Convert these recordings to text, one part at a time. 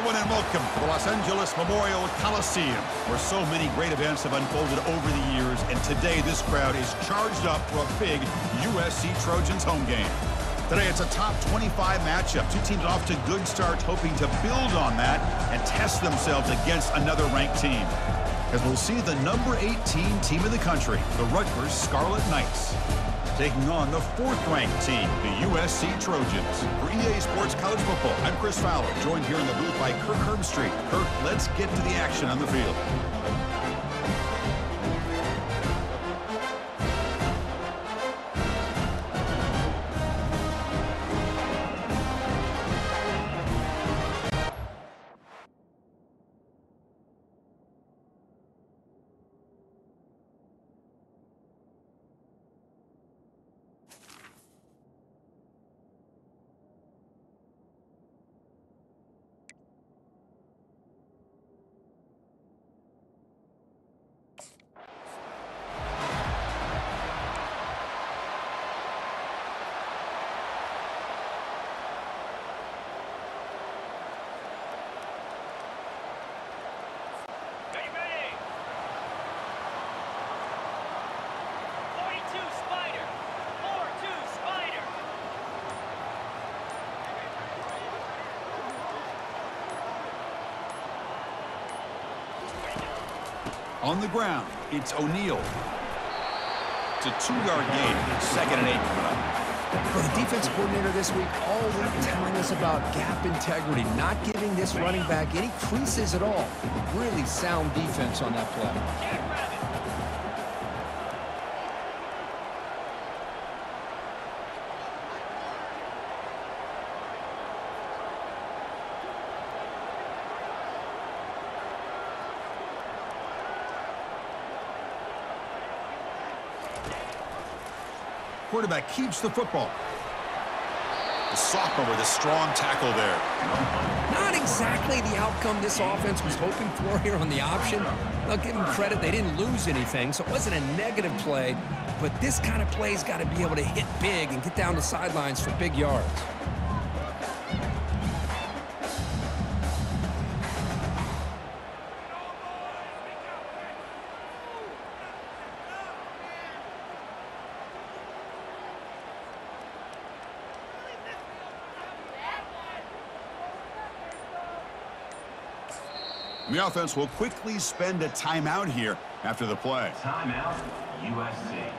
And welcome to the Los Angeles Memorial Coliseum, where so many great events have unfolded over the years, and today this crowd is charged up for a big USC Trojans home game. Today, it's a top 25 matchup. Two teams off to good starts, hoping to build on that and test themselves against another ranked team. As we'll see the number 18 team in the country, the Rutgers Scarlet Knights taking on the fourth-ranked team, the USC Trojans. For EA Sports College Football, I'm Chris Fowler, joined here in the booth by Kirk Herbstreit. Kirk, let's get to the action on the field. On the ground, it's O'Neal. It's a two-yard gain. Second and eight coming up. For the defense coordinator this week, all week telling us about gap integrity, not giving this running back any creases at all. Really sound defense on that play. Quarterback keeps the football. The sophomore with a strong tackle there. Not exactly the outcome this offense was hoping for here on the option. I'll give them credit. They didn't lose anything, so it wasn't a negative play. But this kind of play's got to be able to hit big and get down the sidelines for big yards. The offense will quickly spend a timeout here after the play. Timeout, USC.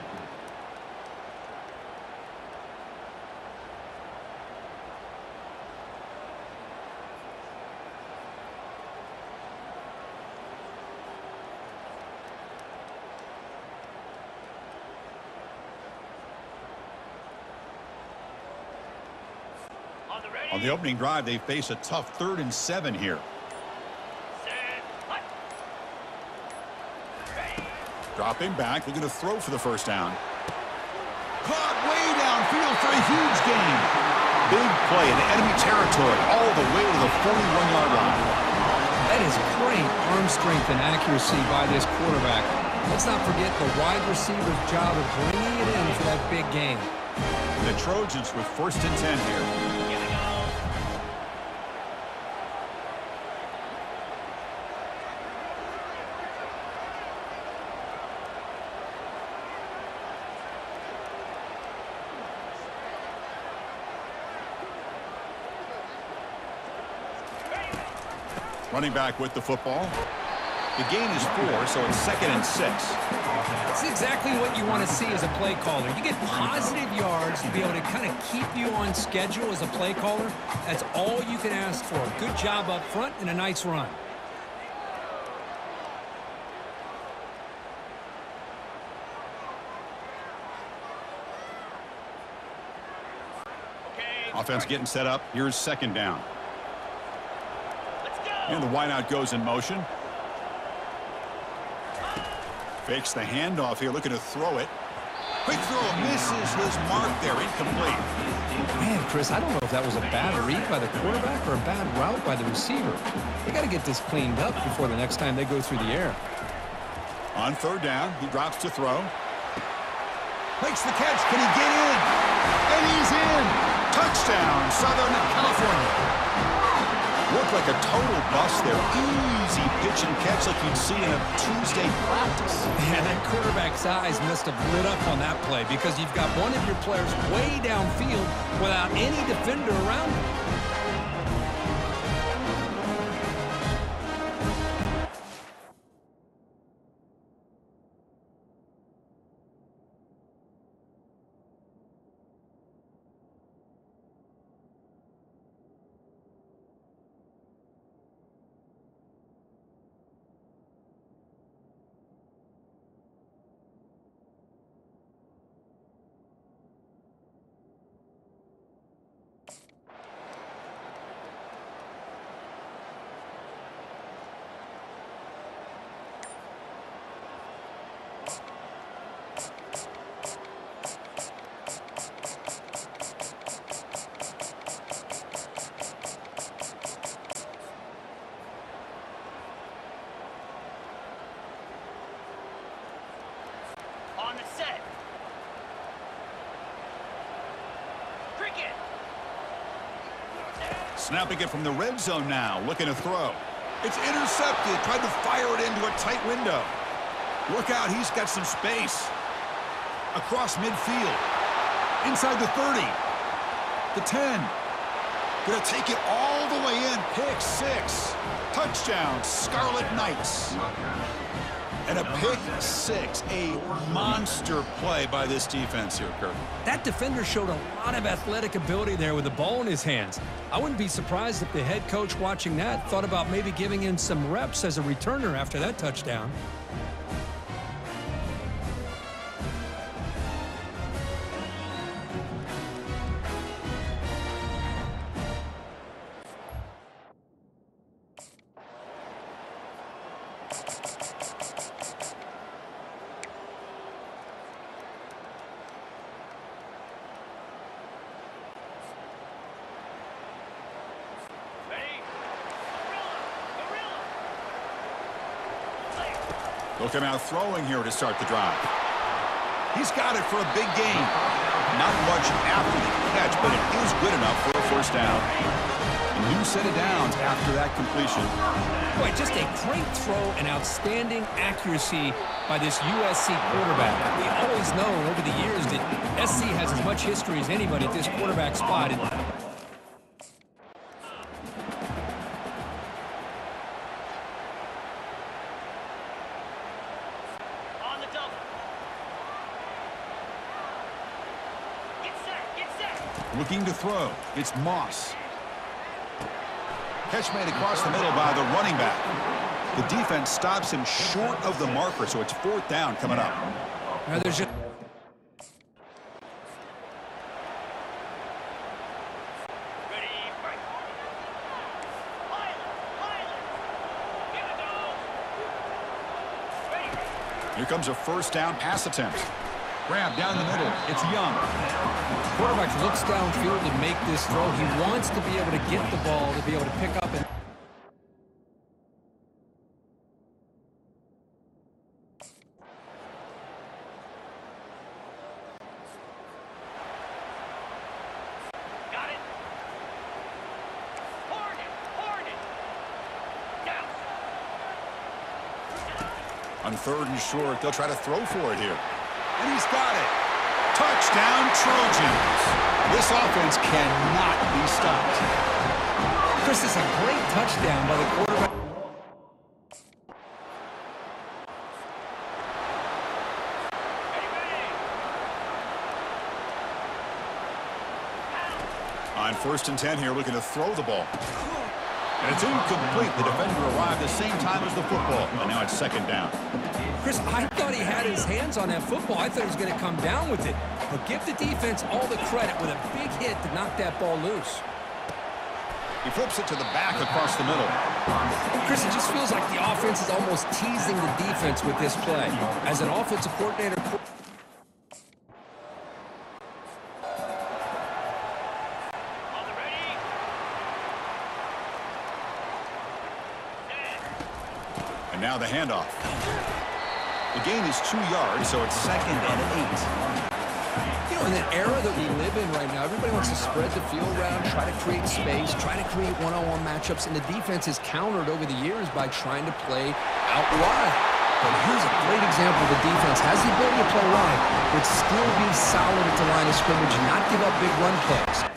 On the opening drive, they face a tough third and seven here. Dropping back, looking to throw for the first down. Caught way downfield for a huge gain. Big play in enemy territory all the way to the 41-yard line. That is great arm strength and accuracy by this quarterback. Let's not forget the wide receiver's job of bringing it in for that big game. The Trojans with first and 10 here. Running back with the football. The gain is four, so it's second and six. That's exactly what you want to see as a play caller. You get positive yards to be able to kind of keep you on schedule as a play caller. That's all you can ask for. Good job up front and a nice run. Offense getting set up. Here's second down. And the wideout goes in motion. Fakes the handoff here, looking to throw it. Quick throw misses his mark there, incomplete. Man, Chris, I don't know if that was a bad read by the quarterback or a bad route by the receiver. They got to get this cleaned up before the next time they go through the air. On third down, he drops to throw. Makes the catch. Can he get in? And he's in. Touchdown, Southern California. Looked like a total bust there. Easy pitch and catch like you'd see in a Tuesday practice. Yeah, that quarterback's eyes must have lit up on that play because you've got one of your players way downfield without any defender around him. Snapping it from the red zone now, looking to throw. It's intercepted, tried to fire it into a tight window. Look out, he's got some space. Across midfield. Inside the 30. The 10. Gonna take it all the way in. Pick six. Touchdown, Scarlet Knights. And a pick six. A monster play by this defense here, Kirk. That defender showed a lot of athletic ability there with the ball in his hands. I wouldn't be surprised if the head coach watching that thought about maybe giving him some reps as a returner after that touchdown. Looking out throwing here to start the drive. He's got it for a big gain. Not much after the catch, but it is good enough for a first down. A new set of downs after that completion. Boy, just a great throw and outstanding accuracy by this USC quarterback. We always know over the years that SC has as much history as anybody at this quarterback spot. And Looking to throw. It's Moss. Catch made across the middle by the running back. The defense stops him short of the marker, so it's fourth down coming up. now there's just Ready? Break. Pilot. Pilot. Here we go. Ready. Here comes a first down pass attempt. Grab down the middle. It's Young. quarterback looks downfield to make this throw. He wants to be able to get the ball to be able to pick up and Got it. Hornet. Hornet. Down. On third and short, they'll try to throw for it here. And he's got it. Touchdown, Trojans. This offense cannot be stopped. Chris, this is a great touchdown by the quarterback. On first and 10 here, looking to throw the ball. And it's incomplete. The defender arrived the same time as the football. And now it's second down. Chris, I thought he had his hands on that football. I thought he was going to come down with it. But give the defense all the credit with a big hit to knock that ball loose. He flips it to the back across the middle. Chris, it just feels like the offense is almost teasing the defense with this play. As an offensive coordinator, On the ready. Set. And now the handoff. The gain is two yards, so it's second and eight. You know, in the era that we live in right now, everybody wants to spread the field around, try to create space, try to create one-on-one matchups, and the defense has countered over the years by trying to play out wide. But here's a great example. Of the defense has the ability to play wide, but still be solid at the line of scrimmage not give up big run plays.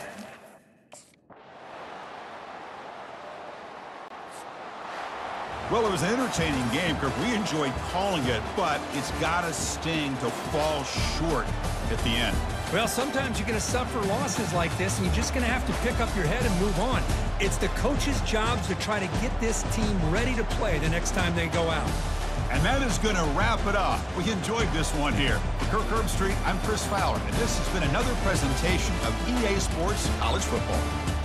Well, it was an entertaining game, Kirk. We enjoyed calling it, but it's got to sting to fall short at the end. Well, sometimes you're going to suffer losses like this, and you're just going to have to pick up your head and move on. It's the coach's job to try to get this team ready to play the next time they go out. And that is going to wrap it up. We enjoyed this one here. For Kirk Herbstreit, I'm Chris Fowler, and this has been another presentation of EA Sports College Football.